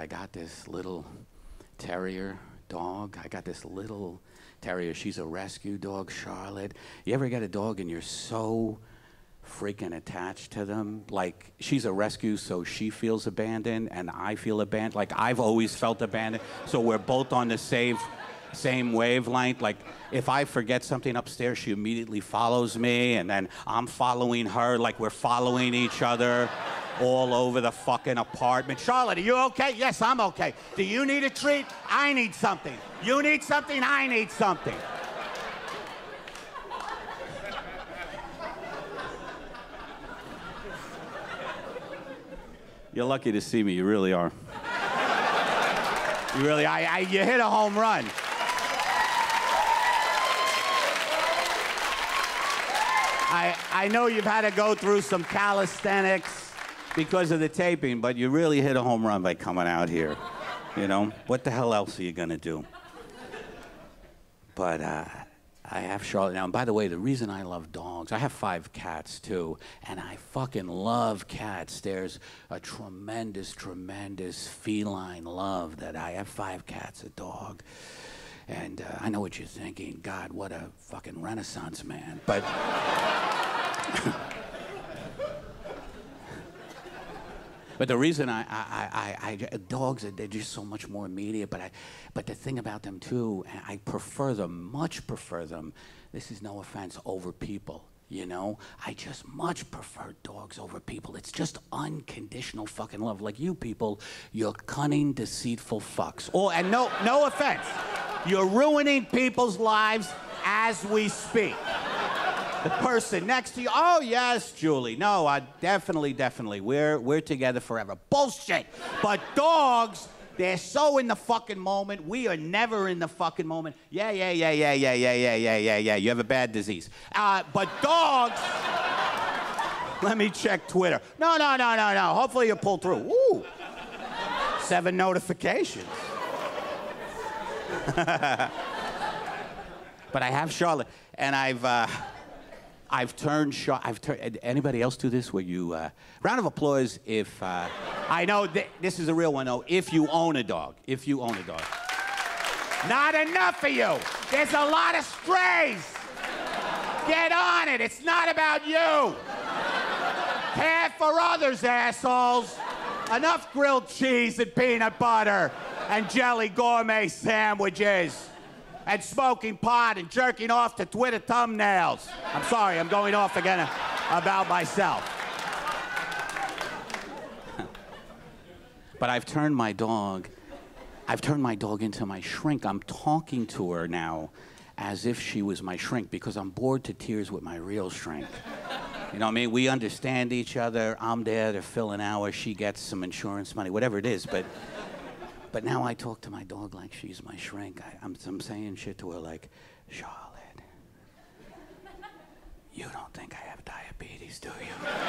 I got this little terrier dog. I got this little terrier. She's a rescue dog, Charlotte. You ever get a dog and you're so freaking attached to them? Like, she's a rescue, so she feels abandoned, and I feel abandoned. Like, I've always felt abandoned, so we're both on the same, same wavelength. Like, if I forget something upstairs, she immediately follows me, and then I'm following her, like, we're following each other all over the fucking apartment. Charlotte, are you okay? Yes, I'm okay. Do you need a treat? I need something. You need something? I need something. You're lucky to see me. You really are. You really, I, I, you hit a home run. I, I know you've had to go through some calisthenics because of the taping, but you really hit a home run by coming out here. You know, what the hell else are you gonna do? But uh, I have Charlotte now. And by the way, the reason I love dogs, I have five cats too, and I fucking love cats. There's a tremendous, tremendous feline love that I have five cats, a dog. And uh, I know what you're thinking. God, what a fucking renaissance man. But. But the reason I, I, I, I, dogs, they're just so much more immediate. But I, but the thing about them too, I prefer them, much prefer them. This is no offense over people. You know, I just much prefer dogs over people. It's just unconditional fucking love. Like you people, you're cunning, deceitful fucks. Oh, and no, no offense, you're ruining people's lives as we speak the person next to you. Oh, yes, Julie. No, I definitely, definitely. We're, we're together forever. Bullshit. But dogs, they're so in the fucking moment. We are never in the fucking moment. Yeah, yeah, yeah, yeah, yeah, yeah, yeah, yeah, yeah, yeah. You have a bad disease. Uh, but dogs. Let me check Twitter. No, no, no, no, no. Hopefully you pull through. Ooh. Seven notifications. but I have Charlotte, and I've. Uh, I've turned shot. I've turned. Anybody else do this? Where you uh, round of applause if uh, I know th- this is a real one though. If you own a dog, if you own a dog, not enough for you. There's a lot of strays. Get on it. It's not about you. Care for others, assholes. Enough grilled cheese and peanut butter and jelly gourmet sandwiches and smoking pot and jerking off to Twitter thumbnails. I'm sorry, I'm going off again about myself. but I've turned my dog, I've turned my dog into my shrink. I'm talking to her now as if she was my shrink because I'm bored to tears with my real shrink. You know what I mean? We understand each other. I'm there to fill an hour. She gets some insurance money, whatever it is. But but now I talk to my dog like she's my shrink. I, am I'm, I'm saying shit to her like, Charlotte, you don't think I have diabetes, do you?